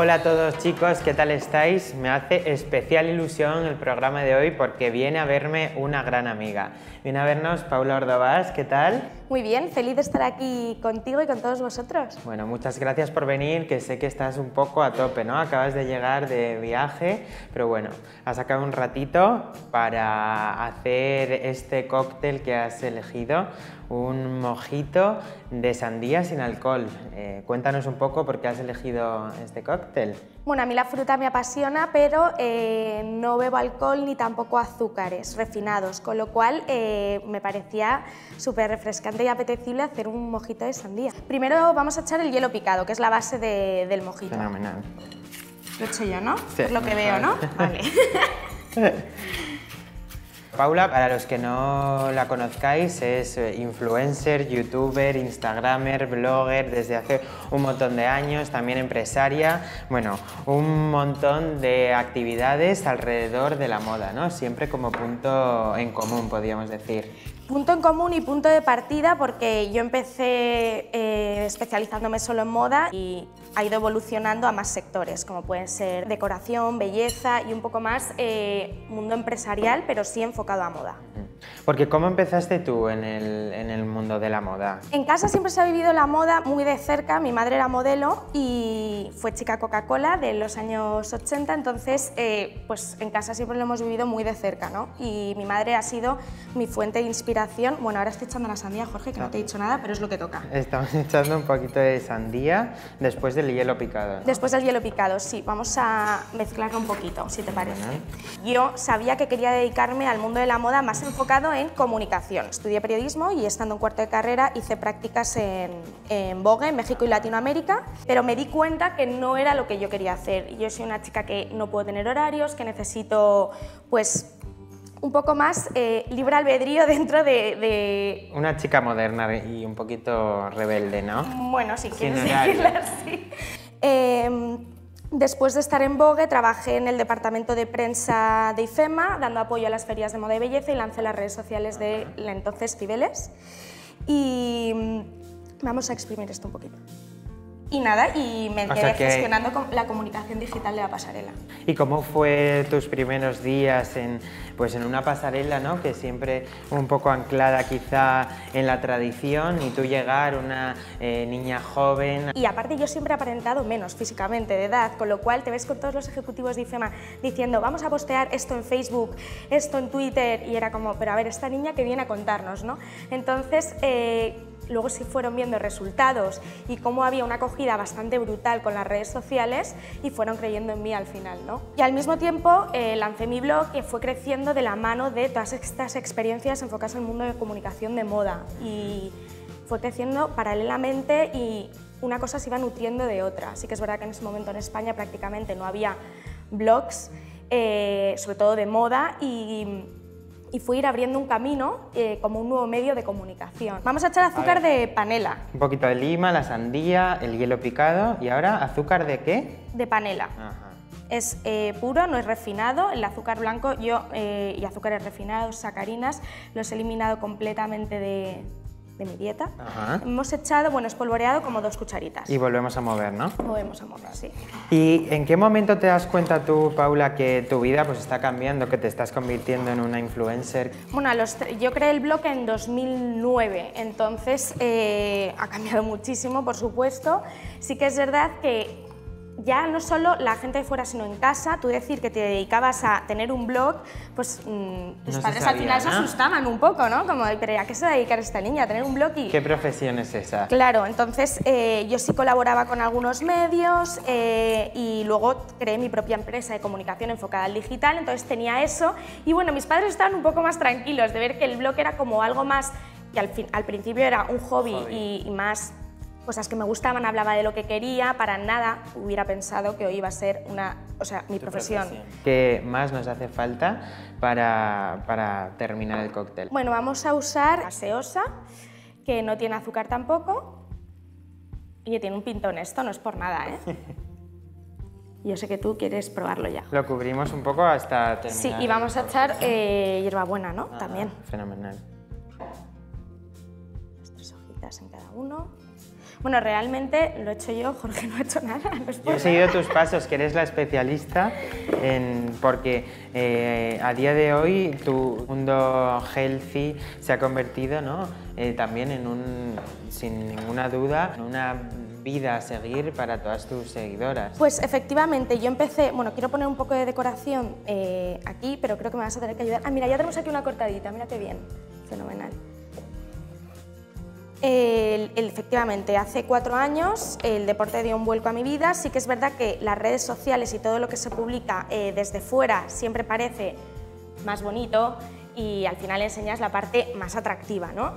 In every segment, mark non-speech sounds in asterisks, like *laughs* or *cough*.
Hola a todos chicos, ¿qué tal estáis? Me hace especial ilusión el programa de hoy porque viene a verme una gran amiga. Viene a vernos Paula Ordovás, ¿qué tal? Muy bien, feliz de estar aquí contigo y con todos vosotros. Bueno, muchas gracias por venir, que sé que estás un poco a tope, ¿no? Acabas de llegar de viaje, pero bueno, has sacado un ratito para hacer este cóctel que has elegido, un mojito de sandía sin alcohol. Eh, cuéntanos un poco por qué has elegido este cóctel. Bueno, a mí la fruta me apasiona, pero eh, no bebo alcohol ni tampoco azúcares refinados, con lo cual eh, me parecía súper refrescante y apetecible hacer un mojito de sandía. Primero vamos a echar el hielo picado, que es la base del mojito. Fenomenal. Lo he hecho yo, ¿no? Sí, lo que veo, ¿no? *laughs* Vale. *laughs* *laughs* Paula, para los que no la conozcáis, es eh, influencer, youtuber, instagramer, blogger desde hace un montón de años, también empresaria, bueno, un montón de actividades alrededor de la moda, ¿no? Siempre como punto en común, podríamos decir. Punto en común y punto de partida porque yo empecé eh, especializándome solo en moda y ha ido evolucionando a más sectores, como pueden ser decoración, belleza y un poco más eh, mundo empresarial, pero sí enfocado a moda. Porque ¿cómo empezaste tú en el, en el, mundo de la moda? En casa siempre se ha vivido la moda muy de cerca, mi madre era modelo y fue chica Coca-Cola de los años 80, entonces eh, pues en casa siempre lo hemos vivido muy de cerca, ¿no? Y mi madre ha sido mi fuente de inspiración. Bueno, ahora estoy echando la sandía, Jorge, que no te he dicho nada, pero es lo que toca. Estamos *laughs* echando un poquito de sandía después del hielo picado. ¿no? Después del hielo picado, sí. Vamos a mezclarlo un poquito, si te parece. Yo sabía que quería dedicarme al mundo de la moda más enfocado en comunicación. Estudié periodismo y estando en cuarto de carrera hice prácticas en, en Vogue, en México y Latinoamérica, pero me di cuenta que no era lo que yo quería hacer. Yo soy una chica que no puedo tener horarios, que necesito pues un poco más eh, libre albedrío *laughs* dentro de, de, Una chica moderna y un poquito rebelde, ¿no? Bueno, si quieres así. Eh, después de estar en Vogue, trabajé en el departamento de prensa de IFEMA, dando apoyo a las ferias de moda y belleza y lancé las redes sociales de la entonces Cibeles. Y mm, vamos a exprimir esto un poquito. Y nada, y me O quedé sea que- gestionando la comunicación digital de la pasarela. ¿Y cómo fue tus primeros días en, pues en una pasarela, ¿no? que siempre un poco anclada quizá en la tradición y tú llegar, una eh, niña joven? Y aparte yo siempre he aparentado menos físicamente de edad, con lo cual te ves con todos los ejecutivos de IFEMA diciendo vamos a postear esto en Facebook, esto en Twitter, y era como, pero a ver, esta niña que viene a contarnos, ¿no? Entonces, eh, luego sí fueron viendo resultados y cómo había una acogida bastante brutal con las redes sociales y fueron creyendo en mí al final, ¿no? Y al mismo tiempo eh, lancé mi blog que fue creciendo de la mano de todas estas experiencias enfocadas en el mundo de comunicación de moda y fue creciendo paralelamente y una cosa se iba nutriendo de otra. Sí que es verdad que en ese momento en España prácticamente no había blogs, eh, sobre todo de moda, y, y fue ir abriendo un camino eh, como un nuevo medio de comunicación. Vamos a echar azúcar de panela, Un poquito de lima, la sandía, el hielo picado y ahora azúcar de qué? de panela. Ajá. Es eh, puro, no es refinado. El azúcar blanco yo, eh, y azúcares refinados, sacarinas, los he eliminado completamente de, de mi dieta. Ajá. Hemos echado, bueno, espolvoreado como dos cucharitas. Y volvemos a mover, ¿no? Movemos a mover, sí. ¿Y en qué momento te das cuenta tú, Paula, que tu vida pues, está cambiando, que te estás convirtiendo en una influencer? Bueno, a los yo creé el blog en 2009, entonces eh, ha cambiado *laughs* muchísimo, por supuesto. Sí que es verdad que ya no solo la gente de fuera, sino en casa, tú decir que te dedicabas a tener un blog, pues mm, tus No padres sabía, al final se asustaban un poco, ¿no? Como, pero ¿a qué se va a dedicar esta niña? ¿A tener un blog y...? ¿Qué profesión es esa? Claro, entonces eh, yo sí colaboraba con algunos medios eh, y luego creé mi propia empresa de comunicación enfocada al digital, entonces tenía eso y bueno, mis padres estaban un poco más tranquilos de ver que el blog era como algo más, que al, fin- al principio era un hobby, Hobby. Y, y más cosas que me gustaban, hablaba de lo que quería, para nada hubiera pensado que hoy iba a ser una, o sea, mi profesión. ¿Qué más nos hace falta para, para terminar el cóctel? Bueno, vamos a usar gaseosa, que no tiene azúcar tampoco. Y tiene un pintón esto, no es por nada, ¿eh? *laughs* Yo sé que tú quieres probarlo ya. Lo cubrimos un poco hasta terminar. Sí, y vamos a echar eh, hierbabuena, ¿no? Ah, También. Fenomenal. Las tres hojitas en cada uno. Bueno, realmente lo he hecho yo, Jorge no ha hecho nada. no Yo he seguido tus pasos, que eres la especialista, en, porque eh, a día de hoy tu mundo healthy se ha convertido ¿no? Eh, también en un, sin ninguna duda, en una vida a seguir para todas tus seguidoras. Pues efectivamente, yo empecé, bueno, quiero poner un poco de decoración eh, aquí, pero creo que me vas a tener que ayudar. Ah, mira, ya tenemos aquí una cortadita, mírate bien, fenomenal. Efectivamente, hace cuatro años el deporte dio un vuelco a mi vida. Sí que es verdad que las redes sociales y todo lo que se publica eh, desde fuera siempre parece más bonito y al final enseñas la parte más atractiva, ¿no?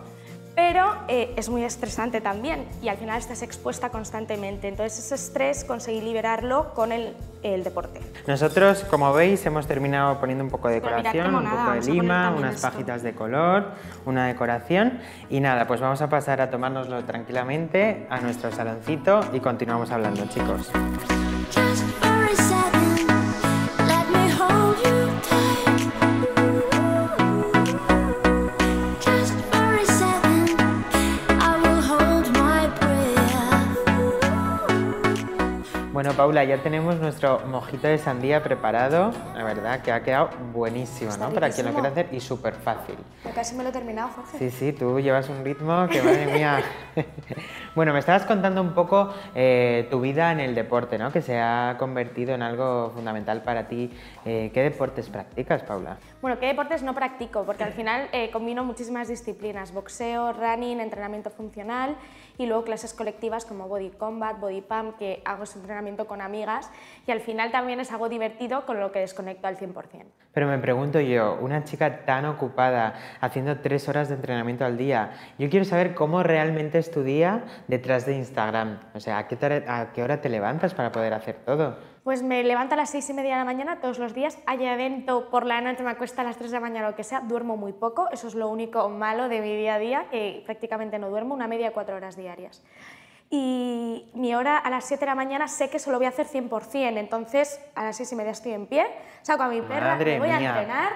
Pero eh, es muy estresante también y al final estás expuesta constantemente. Entonces ese estrés conseguí liberarlo con el, el deporte. Nosotros, como veis, hemos terminado poniendo un poco de decoración, un poco de lima, unas esto. fajitas de color, una decoración y nada, pues vamos a pasar a tomárnoslo tranquilamente a nuestro saloncito y continuamos hablando, chicos. Just for a second, let me hold you tight. Bueno, Paula, ya tenemos nuestro mojito de sandía preparado, la verdad que ha quedado buenísimo, Está ¿no? Para quien lo quiera hacer y súper fácil. Ya casi me lo he terminado, Jorge. Sí, sí, tú llevas un ritmo que madre mía. *laughs* bueno, me estabas contando un poco eh, tu vida en el deporte, ¿no? Que se ha convertido en algo fundamental para ti. Eh, ¿Qué deportes practicas, Paula? Bueno, ¿qué deportes no practico? Porque al final eh, combino muchísimas disciplinas, boxeo, running, entrenamiento funcional y luego clases colectivas como body combat, body pump, que hago ese entrenamiento con amigas y al final también es algo divertido con lo que desconecto al 100%. Pero me pregunto yo, una chica tan ocupada, haciendo tres horas de entrenamiento al día, yo quiero saber cómo realmente es tu día detrás de Instagram. O sea, ¿a qué, hora- te levantas para poder hacer todo? Pues me levanto a las seis y media de la mañana todos los días, haya evento por la noche, me acuesta a las 3 de la mañana o lo que sea, duermo muy poco, eso es lo único malo de mi día a día, que prácticamente no duermo, una media de cuatro horas diarias. Y mi hora a las 7 de la mañana sé que solo voy a hacer 100%, entonces a las seis y media estoy en pie, saco a mi perra, me voy mía. a entrenar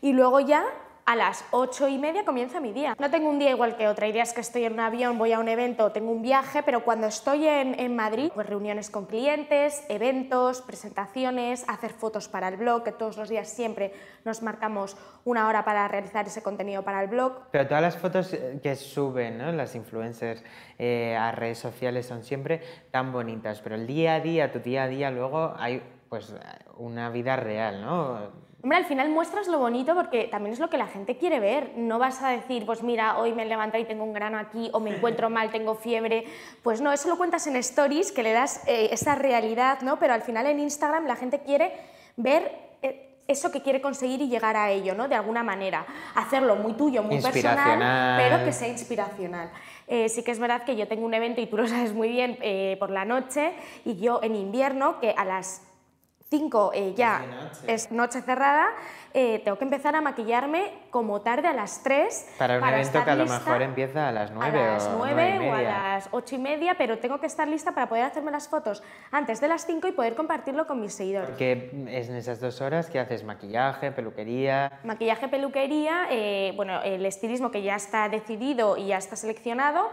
y luego ya a las ocho y media comienza mi día. No tengo un día igual que otra. Hay días que estoy en un avión, voy a un evento, tengo un viaje, pero cuando estoy en, en Madrid, pues reuniones con clientes, eventos, presentaciones, hacer fotos para el blog, que todos los días siempre nos marcamos una hora para realizar ese contenido para el blog. Pero todas las fotos eh, que suben ¿no? las influencers eh, a redes sociales son siempre tan bonitas, pero el día a día, tu día a día, luego hay pues una vida real, ¿no? Hombre, al final muestras lo bonito porque también es lo que la gente quiere ver. No vas a decir, pues mira, hoy me he levantado y tengo un grano aquí, o me encuentro mal, tengo fiebre. Pues no, eso lo cuentas en stories, que le das eh, esa realidad, ¿no? Pero al final en Instagram la gente quiere ver eh, eso que quiere conseguir y llegar a ello, ¿no? De alguna manera. Hacerlo muy tuyo, muy personal, pero que sea inspiracional. Eh, sí que es verdad que yo tengo un evento, y tú lo sabes muy bien, eh, por la noche, y yo en invierno, que a las 5 ya Es noche. es noche cerrada, eh, tengo que empezar a maquillarme como tarde a las 3. Para un evento estar que a lo mejor empieza a las 9 a las o 9 nueve y o a las 8 y media, pero tengo que estar lista para poder hacerme las fotos antes de las 5 y poder compartirlo con mis seguidores. Porque es en esas dos horas que haces maquillaje, peluquería. Maquillaje, peluquería, eh, bueno, el estilismo que ya está decidido y ya está seleccionado,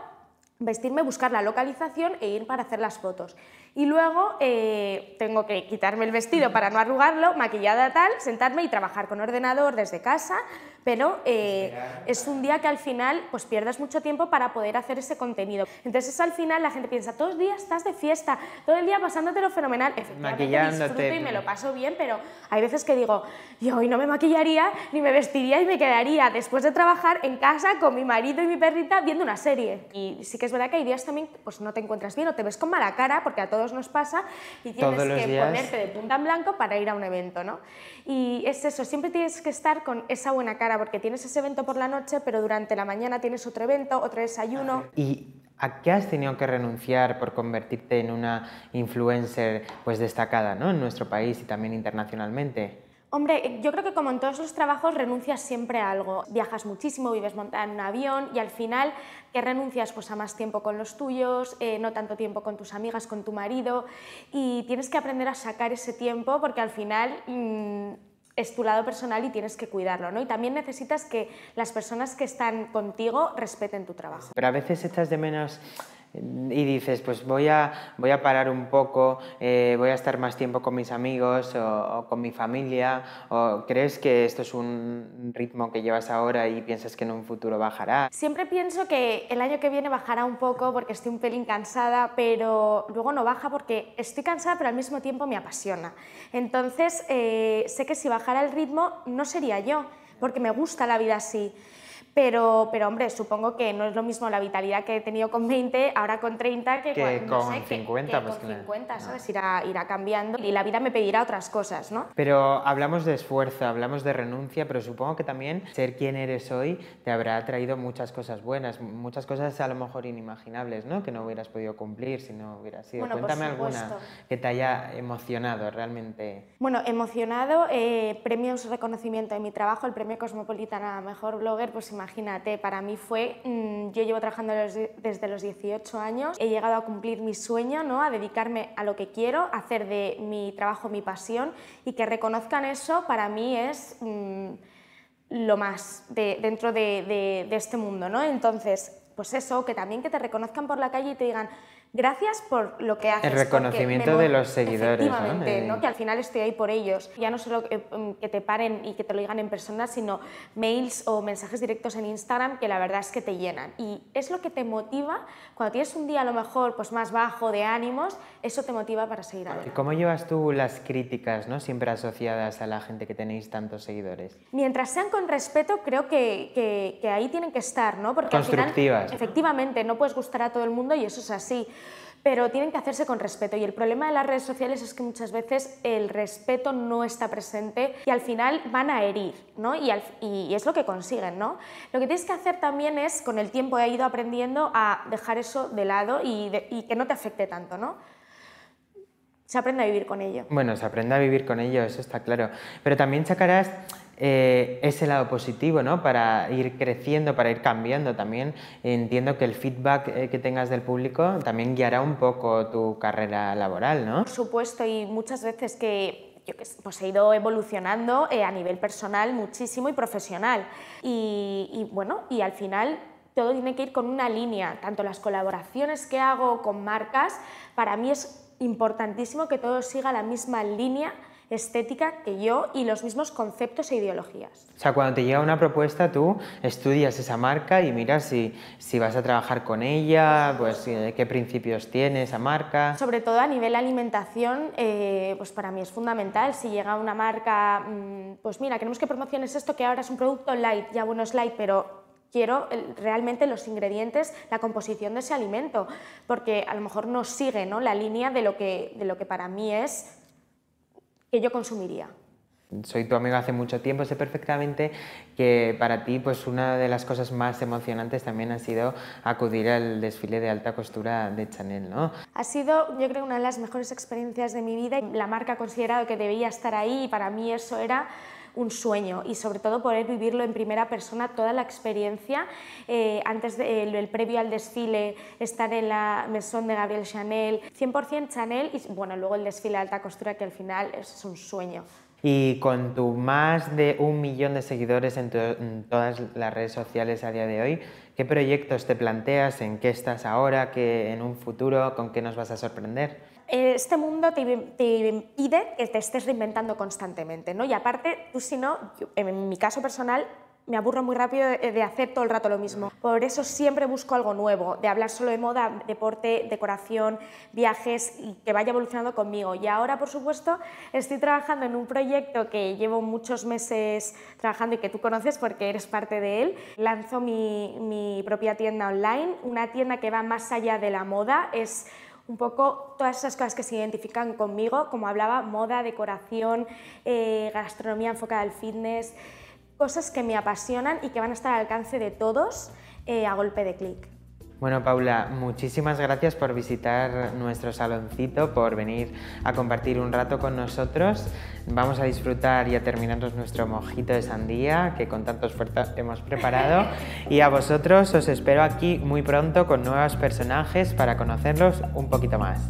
vestirme, buscar la localización e ir para hacer las fotos. Y luego eh, tengo que quitarme el vestido para no arrugarlo, maquillada tal, sentarme y trabajar con ordenador desde casa, pero eh, es un día que al final pues pierdes mucho tiempo para poder hacer ese contenido. Entonces al final la gente piensa, todos los días estás de fiesta, todo el día pasándotelo fenomenal, efectivamente disfruto y me lo paso bien, pero hay veces que digo, yo hoy no me maquillaría, ni me vestiría y me quedaría después de trabajar en casa con mi marido y mi perrita viendo una serie. Y sí que es verdad que hay días también pues no te encuentras bien o te ves con mala cara, porque a todos nos pasa, y tienes que días. ponerte de punta en blanco para ir a un evento, ¿no? Y es eso, siempre tienes que estar con esa buena cara, porque tienes ese evento por la noche, pero durante la mañana tienes otro evento, otro desayuno. ¿Y a qué has tenido que renunciar por convertirte en una influencer pues destacada ¿no? en nuestro país y también internacionalmente? Hombre, yo creo que como en todos los trabajos renuncias siempre a algo. Viajas muchísimo, vives montada en un avión y al final que renuncias pues a más tiempo con los tuyos, eh, no tanto tiempo con tus amigas, con tu marido y tienes que aprender a sacar ese tiempo porque al final mm, es tu lado personal y tienes que cuidarlo, ¿no? Y también necesitas que las personas que están contigo respeten tu trabajo. Pero a veces echas de menos y dices, pues voy a, voy a parar un poco, eh, voy a estar más tiempo con mis amigos o, con mi familia, o crees que esto es un ritmo que llevas ahora y piensas que en un futuro bajará? Siempre pienso que el año que viene bajará un poco porque estoy un pelín cansada, pero luego no baja porque estoy cansada pero al mismo tiempo me apasiona. Entonces eh, sé que si bajara el ritmo no sería yo, porque me gusta la vida así. Pero, pero hombre, supongo que no es lo mismo la vitalidad que he tenido con 20, ahora con 30, que, Que no con sé, que- 50, que pues con claro. 50, ¿sabes? Irá, irá cambiando y la vida me pedirá otras cosas, ¿no? Pero hablamos de esfuerzo, hablamos de renuncia, pero supongo que también ser quien eres hoy te habrá traído muchas cosas buenas, muchas cosas a lo mejor inimaginables, ¿no? Que no hubieras podido cumplir si no hubieras sido. Bueno, Cuéntame alguna que te haya emocionado realmente. Bueno, emocionado, eh, premios, reconocimiento de mi trabajo, el premio Cosmopolitan a Mejor Blogger, pues imagínate, para mí fue, mm, yo llevo trabajando desde los 18 años, he llegado a cumplir mi sueño, ¿no? a dedicarme a lo que quiero, a hacer de mi trabajo mi pasión y que reconozcan eso para mí es mm, lo más de- dentro de, de- de este mundo. ¿no? Entonces, pues eso, que también que te reconozcan por la calle y te digan gracias por lo que haces. porque reconocimiento de los seguidores, ¿no? Efectivamente, De- ¿no? que al final estoy ahí por ellos. Ya no solo que, mm, que te paren y que te lo digan en persona, sino mails o mensajes directos en Instagram que la verdad es que te llenan. Y es lo que te motiva cuando tienes un día a lo mejor pues, más bajo de ánimos, eso te motiva para seguir ¿Y adelante. cómo llevas tú las críticas, ¿no? Siempre asociadas a la gente que tenéis tantos seguidores. Mientras sean con respeto, creo que, que- que ahí tienen que estar, ¿no? Porque al final, Constructivas. efectivamente, no puedes gustar a todo el mundo y eso es así. Pero tienen que hacerse con respeto. Y el problema de las redes sociales es que muchas veces el respeto no está presente y al final van a herir, ¿no? Y, al- y es lo que consiguen, ¿no? Lo que tienes que hacer también es, con el tiempo he ido aprendiendo a dejar eso de lado y, de- y que no te afecte tanto, ¿no? Se aprende a vivir con ello. Bueno, se aprende a vivir con ello, eso está claro. Pero también sacarás eh, ese lado positivo, ¿no? Para ir creciendo, para ir cambiando también. Entiendo que el feedback eh, que tengas del público también guiará un poco tu carrera laboral, ¿no? Por supuesto, y muchas veces que yo sé, pues he ido evolucionando eh, a nivel personal muchísimo y profesional. Y, bueno, y al final todo tiene que ir con una línea, tanto las colaboraciones que hago con marcas, para mí es importantísimo que todo siga la misma línea estética que yo y los mismos conceptos e ideologías. O sea, cuando te llega una propuesta, tú estudias esa marca y miras si, si vas a trabajar con ella, pues qué principios tiene esa marca. Sobre todo a nivel alimentación, eh, pues para mí es fundamental. Si llega una marca, mm, pues mira, queremos que promociones esto que ahora es un producto light, ya bueno es light, pero quiero realmente los ingredientes, la composición de ese alimento, porque a lo mejor no sigue ¿no? la línea de lo, que, de lo que para mí es que yo consumiría. Soy tu amigo hace mucho tiempo, sé perfectamente que para ti pues una de las cosas más emocionantes también ha sido acudir al desfile de alta costura de Chanel, ¿no? Ha sido, yo creo, una de las mejores experiencias de mi vida. La marca ha considerado que debía estar ahí y para mí eso era un sueño y sobre todo poder vivirlo en primera persona, toda la experiencia, eh, antes del el previo al desfile, estar en la mesón de Gabriel Chanel, 100% Chanel y bueno, luego el desfile de alta costura que al final es un sueño. Y con tu más de un millón de seguidores en, en todas las redes sociales a día de hoy, ¿qué proyectos te planteas? ¿En qué estás ahora? ¿Qué en un futuro? ¿Con qué nos vas a sorprender? Este mundo te, te pide que te estés reinventando constantemente, ¿no? Y aparte, tú si no, yo- en mi caso personal, me aburro muy rápido de hacer todo el rato lo mismo. Por eso siempre busco algo nuevo, de hablar solo de moda, deporte, decoración, viajes y que vaya evolucionando conmigo. Y ahora, por supuesto, estoy trabajando en un proyecto que llevo muchos meses trabajando y que tú conoces porque eres parte de él. Lanzo mi, mi propia tienda online, una tienda que va más allá de la moda, es un poco todas esas cosas que se identifican conmigo, como hablaba, moda, decoración, eh, gastronomía enfocada al fitness, cosas que me apasionan y que van a estar al alcance de todos eh, a golpe de clic. Bueno, Paula, muchísimas gracias por visitar nuestro saloncito, por venir a compartir un rato con nosotros. Vamos a disfrutar y a terminarnos nuestro mojito de sandía que con tanto esfuerzo hemos preparado. *laughs* Y a vosotros os espero aquí muy pronto con nuevos personajes para conocerlos un poquito más.